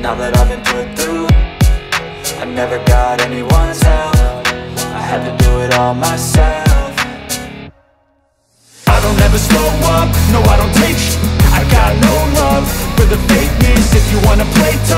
Now that I've been put through I never got anyone's help. I had to do it all myself. I don't ever slow up, no I don't take sh. I got no love for the fakeness. If you wanna play tough